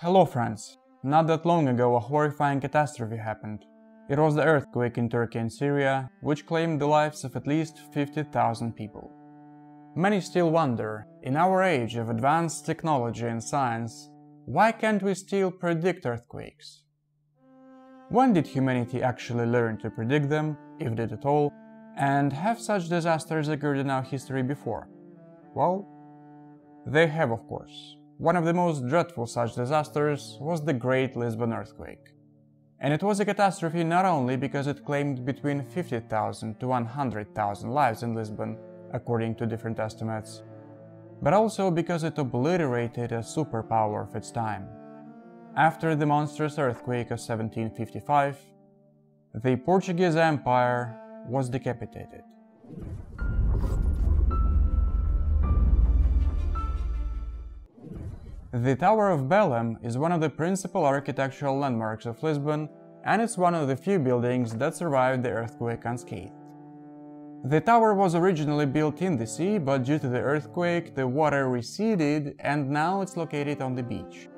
Hello friends! Not that long ago a horrifying catastrophe happened. It was the earthquake in Turkey and Syria, which claimed the lives of at least 50,000 people. Many still wonder, in our age of advanced technology and science, why can't we still predict earthquakes? When did humanity actually learn to predict them, if did at all, and have such disasters occurred in our history before? Well, they have of course. One of the most dreadful such disasters was the Great Lisbon earthquake. And it was a catastrophe not only because it claimed between 50,000 to 100,000 lives in Lisbon, according to different estimates, but also because it obliterated a superpower of its time. After the monstrous earthquake of 1755, the Portuguese Empire was decapitated. The Tower of Belém is one of the principal architectural landmarks of Lisbon and it's one of the few buildings that survived the earthquake unscathed. The tower was originally built in the sea, but due to the earthquake, the water receded and now it's located on the beach.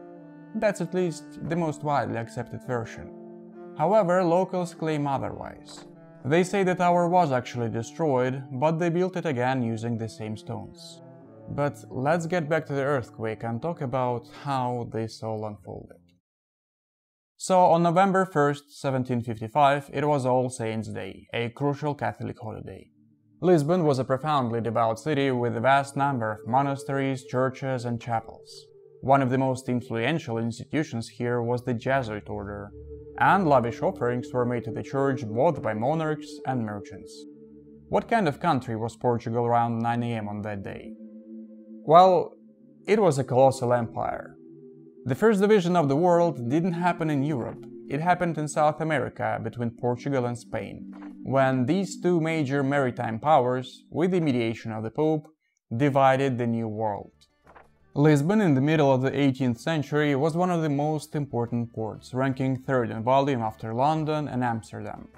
That's at least the most widely accepted version. However, locals claim otherwise. They say the tower was actually destroyed, but they built it again using the same stones. But let's get back to the earthquake and talk about how this all unfolded. So, on November 1st, 1755, it was All Saints' Day, a crucial Catholic holiday. Lisbon was a profoundly devout city with a vast number of monasteries, churches, and chapels. One of the most influential institutions here was the Jesuit order, and lavish offerings were made to the church both by monarchs and merchants. What kind of country was Portugal around 9 am on that day? Well, it was a colossal empire. The first division of the world didn't happen in Europe, it happened in South America between Portugal and Spain, when these two major maritime powers, with the mediation of the Pope, divided the New World. Lisbon in the middle of the 18th century was one of the most important ports, ranking third in volume after London and Amsterdam.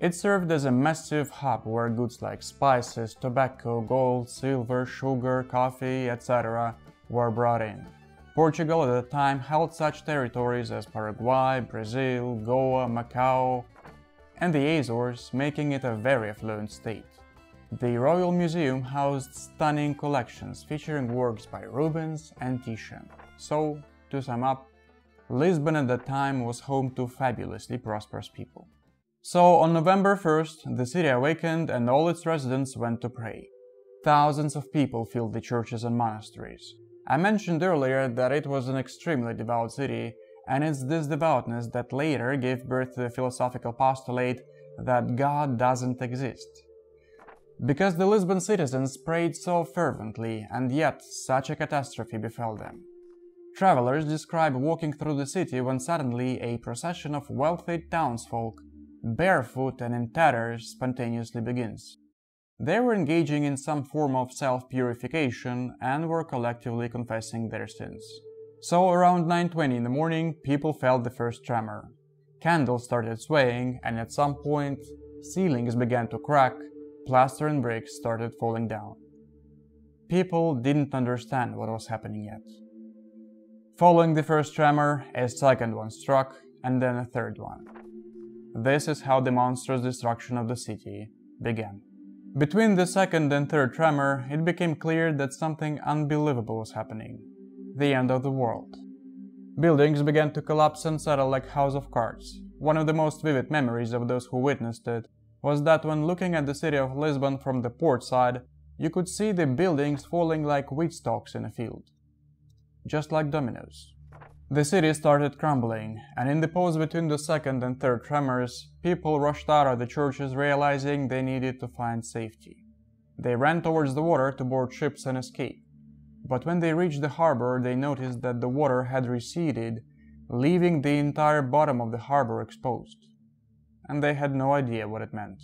It served as a massive hub where goods like spices, tobacco, gold, silver, sugar, coffee, etc. were brought in. Portugal at the time held such territories as Paraguay, Brazil, Goa, Macau, and the Azores, making it a very affluent state. The Royal Museum housed stunning collections featuring works by Rubens and Titian. So, to sum up, Lisbon at the time was home to fabulously prosperous people. So on November 1st, the city awakened and all its residents went to pray. Thousands of people filled the churches and monasteries. I mentioned earlier that it was an extremely devout city, and it's this devoutness that later gave birth to the philosophical postulate that God doesn't exist. Because the Lisbon citizens prayed so fervently, and yet such a catastrophe befell them. Travelers describe walking through the city when suddenly a procession of wealthy townsfolk barefoot and in tatters, spontaneously begins. They were engaging in some form of self purification and were collectively confessing their sins. So, around 9:20 in the morning, people felt the first tremor. Candles started swaying, and at some point, ceilings began to crack, plaster and bricks started falling down. People didn't understand what was happening yet. Following the first tremor, a second one struck, and then a third one. This is how the monstrous destruction of the city began. Between the second and third tremor, it became clear that something unbelievable was happening. The end of the world. Buildings began to collapse and settle like house of cards. One of the most vivid memories of those who witnessed it was that when looking at the city of Lisbon from the port side, you could see the buildings falling like wheat stalks in a field. Just like dominoes. The city started crumbling, and in the pause between the second and third tremors, people rushed out of the churches realizing they needed to find safety. They ran towards the water to board ships and escape. But when they reached the harbor, they noticed that the water had receded, leaving the entire bottom of the harbor exposed. And they had no idea what it meant.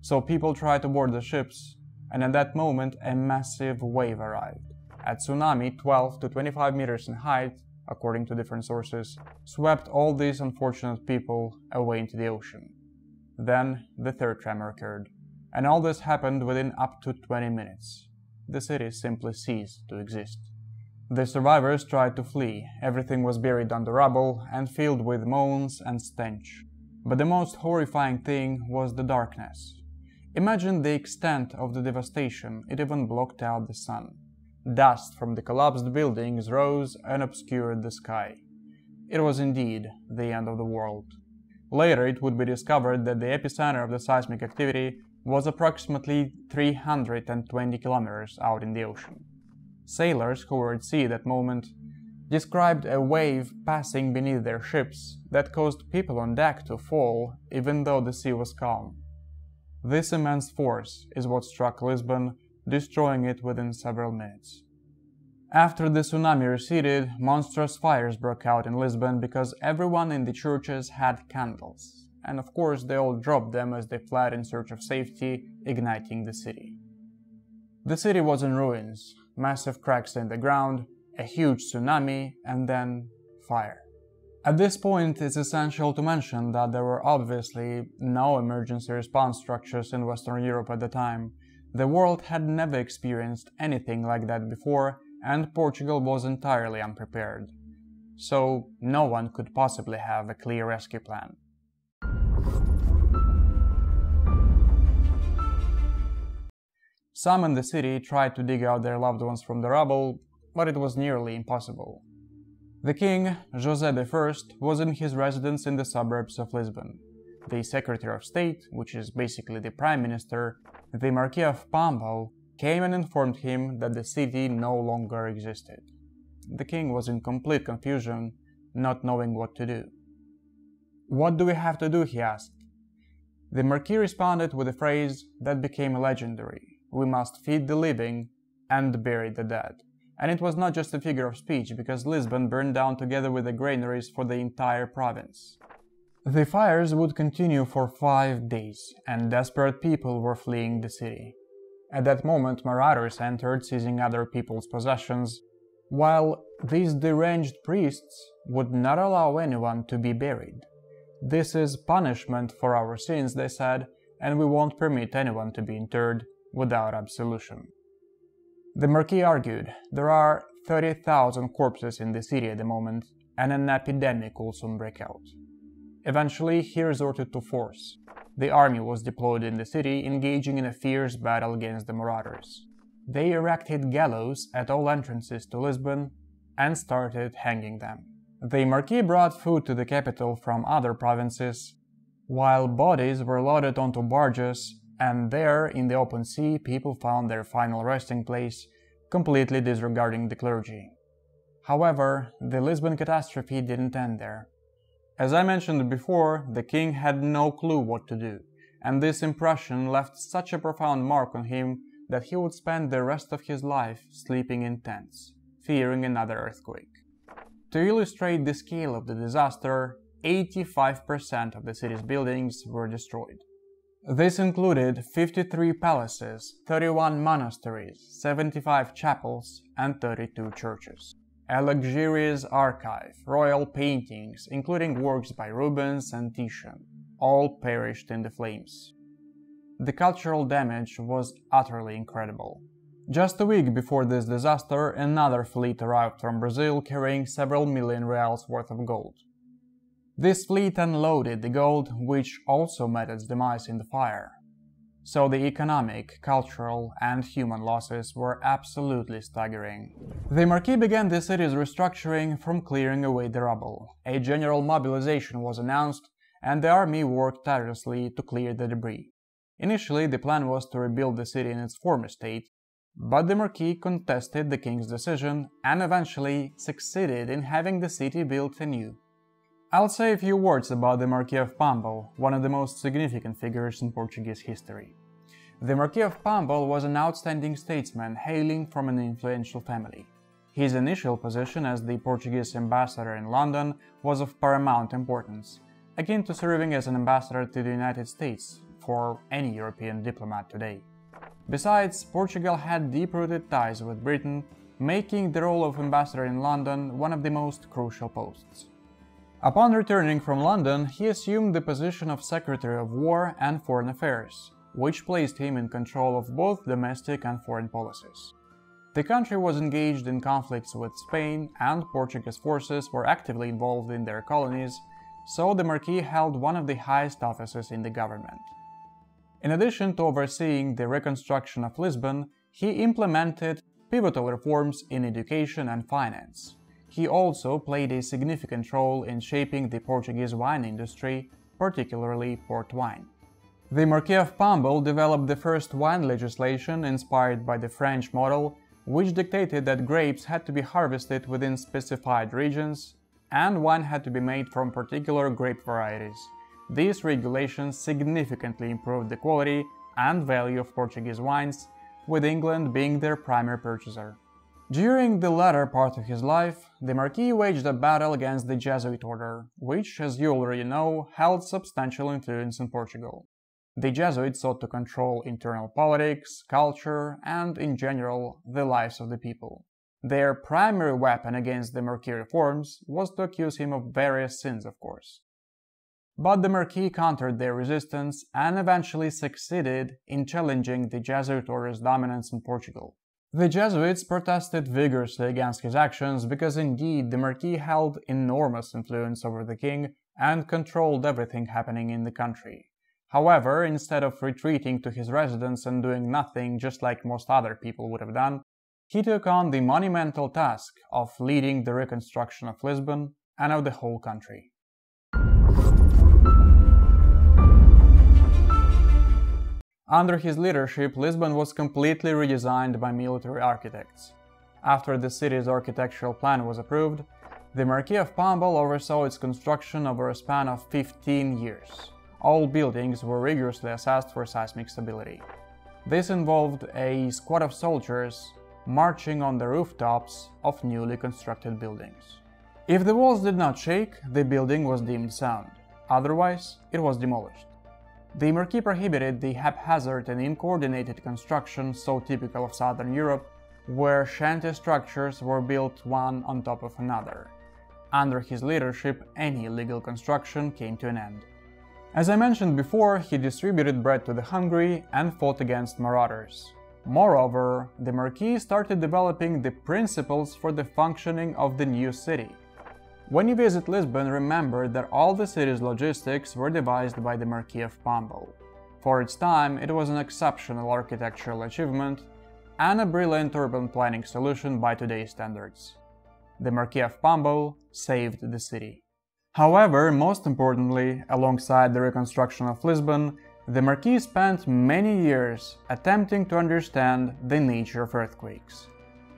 So people tried to board the ships, and at that moment a massive wave arrived. A tsunami 12 to 25 meters in height according to different sources, swept all these unfortunate people away into the ocean. Then the third tremor occurred, and all this happened within up to 20 minutes. The city simply ceased to exist. The survivors tried to flee, everything was buried under rubble and filled with moans and stench. But the most horrifying thing was the darkness. Imagine the extent of the devastation, it even blocked out the sun. Dust from the collapsed buildings rose and obscured the sky. It was indeed the end of the world. Later, it would be discovered that the epicenter of the seismic activity was approximately 320 kilometers out in the ocean. Sailors who were at sea that moment described a wave passing beneath their ships that caused people on deck to fall even though the sea was calm. This immense force is what struck Lisbon, destroying it within several minutes. After the tsunami receded, monstrous fires broke out in Lisbon because everyone in the churches had candles, and of course they all dropped them as they fled in search of safety, igniting the city. The city was in ruins, massive cracks in the ground, a huge tsunami, and then fire. At this point, it's essential to mention that there were obviously no emergency response structures in Western Europe at the time. The world had never experienced anything like that before, and Portugal was entirely unprepared. So no one could possibly have a clear rescue plan. Some in the city tried to dig out their loved ones from the rubble, but it was nearly impossible. The king, José I, was in his residence in the suburbs of Lisbon. The Secretary of State, which is basically the Prime Minister, the Marquis of Pombal, came and informed him that the city no longer existed. The king was in complete confusion, not knowing what to do. What do we have to do? he asked. The Marquis responded with a phrase that became legendary We must feed the living and bury the dead. And it was not just a figure of speech, because Lisbon burned down together with the granaries for the entire province. The fires would continue for five days, and desperate people were fleeing the city. At that moment, marauders entered, seizing other people's possessions, while these deranged priests would not allow anyone to be buried. This is punishment for our sins, they said, and we won't permit anyone to be interred without absolution. The Marquis argued there are 30,000 corpses in the city at the moment, and an epidemic will soon break out. Eventually, he resorted to force. The army was deployed in the city, engaging in a fierce battle against the marauders. They erected gallows at all entrances to Lisbon and started hanging them. The Marquis brought food to the capital from other provinces, while bodies were loaded onto barges, and there, in the open sea, people found their final resting place, completely disregarding the clergy. However, the Lisbon catastrophe didn't end there. As I mentioned before, the king had no clue what to do, and this impression left such a profound mark on him that he would spend the rest of his life sleeping in tents, fearing another earthquake. To illustrate the scale of the disaster, 85% of the city's buildings were destroyed. This included 53 palaces, 31 monasteries, 75 chapels, and 32 churches a luxurious archive, royal paintings, including works by Rubens and Titian, all perished in the flames. The cultural damage was utterly incredible. Just a week before this disaster, another fleet arrived from Brazil carrying several million reals worth of gold. This fleet unloaded the gold, which also met its demise in the fire so the economic, cultural, and human losses were absolutely staggering. The Marquis began the city's restructuring from clearing away the rubble. A general mobilization was announced, and the army worked tirelessly to clear the debris. Initially, the plan was to rebuild the city in its former state, but the Marquis contested the king's decision and eventually succeeded in having the city built anew. I'll say a few words about the Marquis of Pombal, one of the most significant figures in Portuguese history. The Marquis of Pombal was an outstanding statesman hailing from an influential family. His initial position as the Portuguese ambassador in London was of paramount importance, akin to serving as an ambassador to the United States for any European diplomat today. Besides, Portugal had deep-rooted ties with Britain, making the role of ambassador in London one of the most crucial posts. Upon returning from London, he assumed the position of Secretary of War and Foreign Affairs, which placed him in control of both domestic and foreign policies. The country was engaged in conflicts with Spain, and Portuguese forces were actively involved in their colonies, so the Marquis held one of the highest offices in the government. In addition to overseeing the reconstruction of Lisbon, he implemented pivotal reforms in education and finance. He also played a significant role in shaping the Portuguese wine industry, particularly port wine. The Marquis of Pombal developed the first wine legislation inspired by the French model which dictated that grapes had to be harvested within specified regions and wine had to be made from particular grape varieties. These regulations significantly improved the quality and value of Portuguese wines, with England being their primary purchaser. During the latter part of his life, the Marquis waged a battle against the Jesuit order, which, as you already know, held substantial influence in Portugal. The Jesuits sought to control internal politics, culture, and, in general, the lives of the people. Their primary weapon against the Marquis reforms was to accuse him of various sins, of course. But the Marquis countered their resistance and eventually succeeded in challenging the Jesuit order's dominance in Portugal. The Jesuits protested vigorously against his actions because indeed the Marquis held enormous influence over the king and controlled everything happening in the country. However, instead of retreating to his residence and doing nothing just like most other people would have done, he took on the monumental task of leading the reconstruction of Lisbon and of the whole country. Under his leadership, Lisbon was completely redesigned by military architects. After the city's architectural plan was approved, the Marquis of Pombal oversaw its construction over a span of 15 years all buildings were rigorously assessed for seismic stability. This involved a squad of soldiers marching on the rooftops of newly constructed buildings. If the walls did not shake, the building was deemed sound, otherwise, it was demolished. The Marquis prohibited the haphazard and uncoordinated construction so typical of southern Europe, where shanty structures were built one on top of another. Under his leadership, any illegal construction came to an end. As I mentioned before, he distributed bread to the hungry and fought against marauders. Moreover, the Marquis started developing the principles for the functioning of the new city. When you visit Lisbon, remember that all the city's logistics were devised by the Marquis of Pombal. For its time, it was an exceptional architectural achievement and a brilliant urban planning solution by today's standards. The Marquis of Pombal saved the city. However, most importantly, alongside the reconstruction of Lisbon, the Marquis spent many years attempting to understand the nature of earthquakes.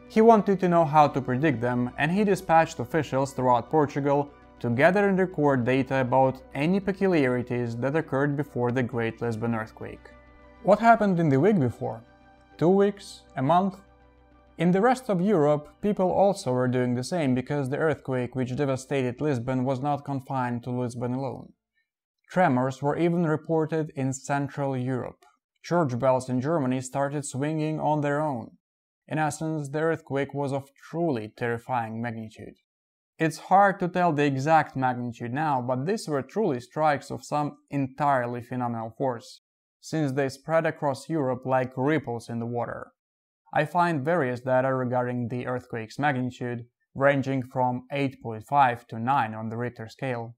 He wanted to know how to predict them, and he dispatched officials throughout Portugal to gather and record data about any peculiarities that occurred before the Great Lisbon earthquake. What happened in the week before? Two weeks? A month? In the rest of Europe, people also were doing the same because the earthquake which devastated Lisbon was not confined to Lisbon alone. Tremors were even reported in Central Europe. Church bells in Germany started swinging on their own. In essence, the earthquake was of truly terrifying magnitude. It's hard to tell the exact magnitude now, but these were truly strikes of some entirely phenomenal force, since they spread across Europe like ripples in the water. I find various data regarding the earthquake's magnitude, ranging from 8.5 to 9 on the Richter scale.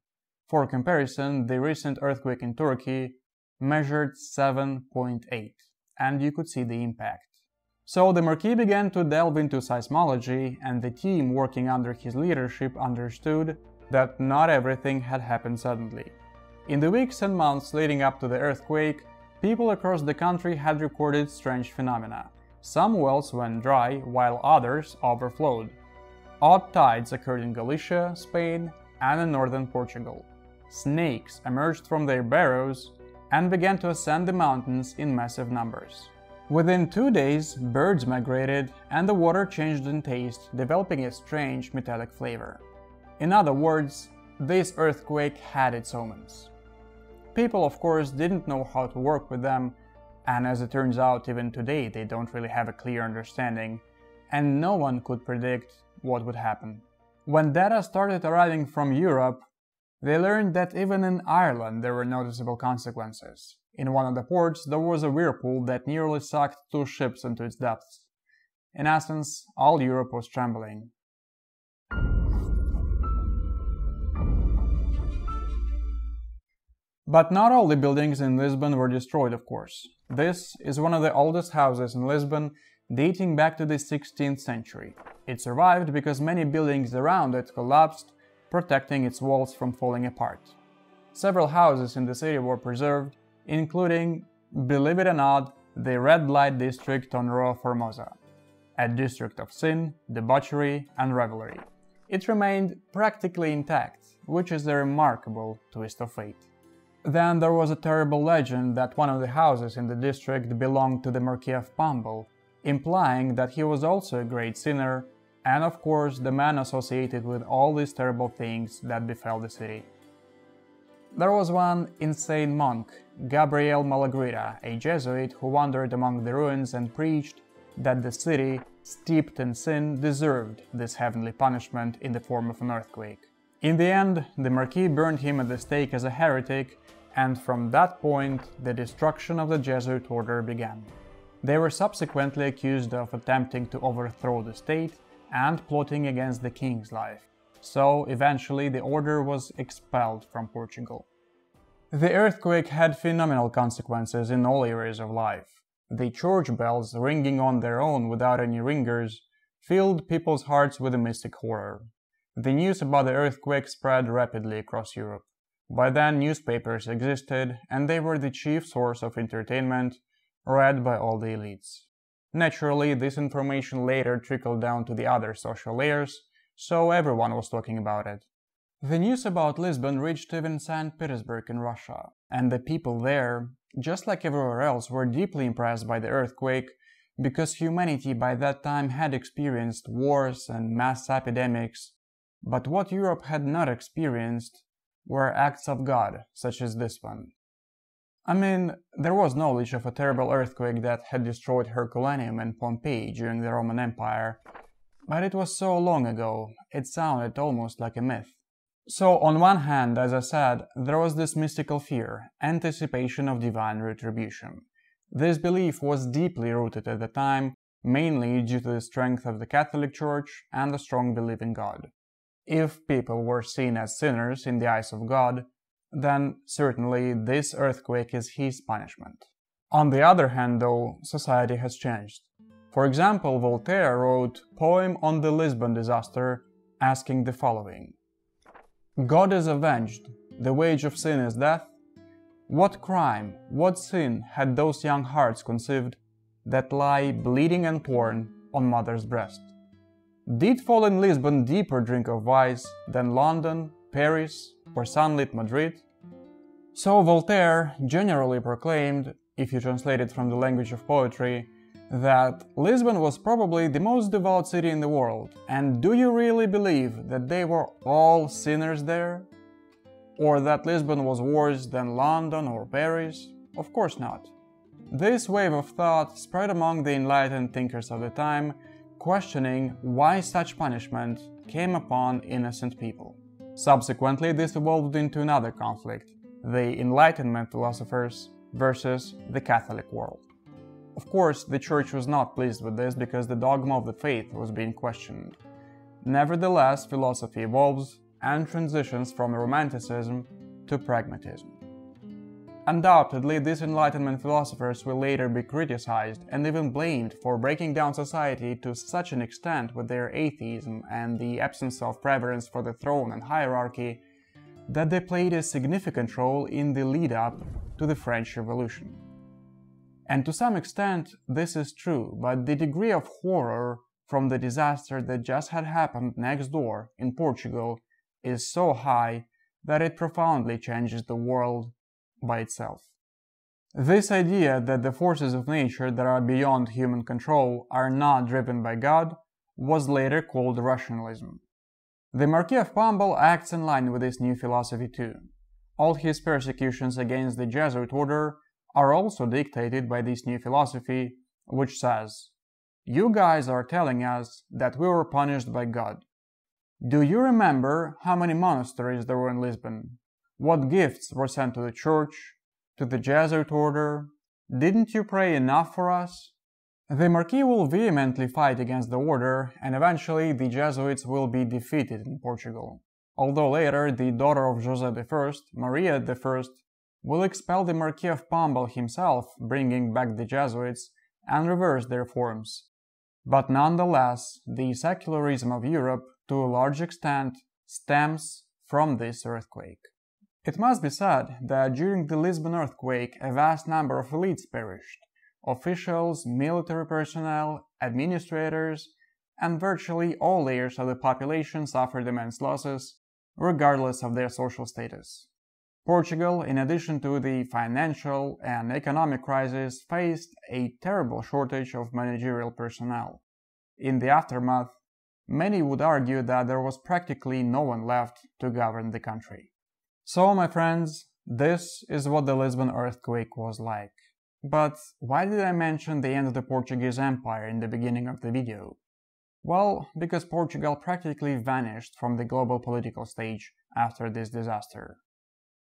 For comparison, the recent earthquake in Turkey measured 7.8, and you could see the impact. So the Marquis began to delve into seismology, and the team working under his leadership understood that not everything had happened suddenly. In the weeks and months leading up to the earthquake, people across the country had recorded strange phenomena. Some wells went dry while others overflowed. Odd tides occurred in Galicia, Spain, and in northern Portugal. Snakes emerged from their burrows and began to ascend the mountains in massive numbers. Within two days, birds migrated and the water changed in taste, developing a strange metallic flavor. In other words, this earthquake had its omens. People, of course, didn't know how to work with them and as it turns out, even today, they don't really have a clear understanding, and no one could predict what would happen. When data started arriving from Europe, they learned that even in Ireland there were noticeable consequences. In one of the ports, there was a whirlpool that nearly sucked two ships into its depths. In essence, all Europe was trembling. But not all the buildings in Lisbon were destroyed, of course. This is one of the oldest houses in Lisbon, dating back to the 16th century. It survived because many buildings around it collapsed, protecting its walls from falling apart. Several houses in the city were preserved, including, believe it or not, the red light district on Rua Formosa, a district of sin, debauchery, and revelry. It remained practically intact, which is a remarkable twist of fate. Then there was a terrible legend that one of the houses in the district belonged to the Marquis of Pombal, implying that he was also a great sinner, and of course the man associated with all these terrible things that befell the city. There was one insane monk, Gabriel Malagrida, a Jesuit who wandered among the ruins and preached that the city, steeped in sin, deserved this heavenly punishment in the form of an earthquake. In the end, the Marquis burned him at the stake as a heretic and from that point the destruction of the Jesuit order began. They were subsequently accused of attempting to overthrow the state and plotting against the king's life, so eventually the order was expelled from Portugal. The earthquake had phenomenal consequences in all areas of life. The church bells, ringing on their own without any ringers, filled people's hearts with a mystic horror. The news about the earthquake spread rapidly across Europe. By then, newspapers existed, and they were the chief source of entertainment, read by all the elites. Naturally, this information later trickled down to the other social layers, so everyone was talking about it. The news about Lisbon reached even St. Petersburg in Russia, and the people there, just like everywhere else, were deeply impressed by the earthquake because humanity by that time had experienced wars and mass epidemics. But what Europe had not experienced were acts of God, such as this one. I mean, there was knowledge of a terrible earthquake that had destroyed Herculaneum and Pompeii during the Roman Empire, but it was so long ago, it sounded almost like a myth. So, on one hand, as I said, there was this mystical fear, anticipation of divine retribution. This belief was deeply rooted at the time, mainly due to the strength of the Catholic Church and the strong belief in God. If people were seen as sinners in the eyes of God, then certainly this earthquake is his punishment. On the other hand, though, society has changed. For example, Voltaire wrote Poem on the Lisbon disaster asking the following God is avenged, the wage of sin is death. What crime, what sin had those young hearts conceived that lie bleeding and torn on mother's breast? Did fall in Lisbon deeper drink of vice than London, Paris, or sunlit Madrid? So Voltaire generally proclaimed, if you translate it from the language of poetry, that Lisbon was probably the most devout city in the world. And do you really believe that they were all sinners there? Or that Lisbon was worse than London or Paris? Of course not. This wave of thought spread among the enlightened thinkers of the time questioning why such punishment came upon innocent people. Subsequently, this evolved into another conflict the Enlightenment philosophers versus the Catholic world. Of course, the Church was not pleased with this because the dogma of the faith was being questioned. Nevertheless, philosophy evolves and transitions from Romanticism to pragmatism. Undoubtedly, these Enlightenment philosophers will later be criticized and even blamed for breaking down society to such an extent with their atheism and the absence of preference for the throne and hierarchy that they played a significant role in the lead up to the French Revolution. And to some extent, this is true, but the degree of horror from the disaster that just had happened next door in Portugal is so high that it profoundly changes the world by itself. This idea that the forces of nature that are beyond human control are not driven by God was later called rationalism. The Marquis of Pombal acts in line with this new philosophy too. All his persecutions against the Jesuit order are also dictated by this new philosophy, which says, You guys are telling us that we were punished by God. Do you remember how many monasteries there were in Lisbon? What gifts were sent to the church, to the Jesuit order? Didn't you pray enough for us? The Marquis will vehemently fight against the order, and eventually the Jesuits will be defeated in Portugal. Although later the daughter of Jose I, Maria I, will expel the Marquis of Pombal himself, bringing back the Jesuits, and reverse their forms. But nonetheless, the secularism of Europe, to a large extent, stems from this earthquake. It must be said that during the Lisbon earthquake, a vast number of elites perished officials, military personnel, administrators, and virtually all layers of the population suffered immense losses, regardless of their social status. Portugal, in addition to the financial and economic crisis, faced a terrible shortage of managerial personnel. In the aftermath, many would argue that there was practically no one left to govern the country. So, my friends, this is what the Lisbon earthquake was like. But why did I mention the end of the Portuguese Empire in the beginning of the video? Well, because Portugal practically vanished from the global political stage after this disaster.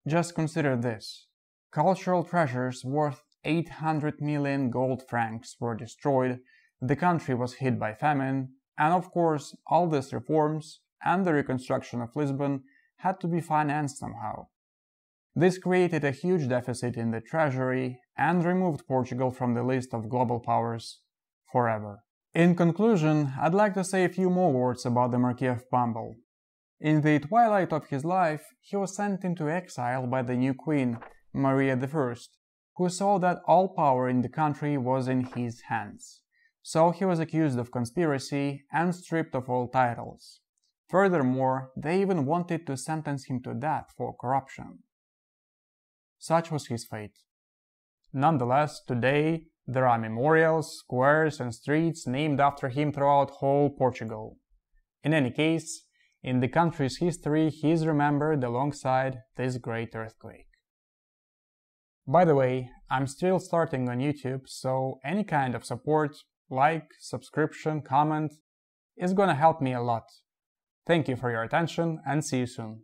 Just consider this. Cultural treasures worth 800 million gold francs were destroyed, the country was hit by famine, and of course, all these reforms and the reconstruction of Lisbon had to be financed somehow. This created a huge deficit in the treasury and removed Portugal from the list of global powers forever. In conclusion, I'd like to say a few more words about the Marquis of Pombal. In the twilight of his life, he was sent into exile by the new queen, Maria I, who saw that all power in the country was in his hands. So he was accused of conspiracy and stripped of all titles. Furthermore, they even wanted to sentence him to death for corruption. Such was his fate. Nonetheless, today there are memorials, squares, and streets named after him throughout whole Portugal. In any case, in the country's history, he is remembered alongside this great earthquake. By the way, I'm still starting on YouTube, so any kind of support, like, subscription, comment, is gonna help me a lot. Thank you for your attention and see you soon.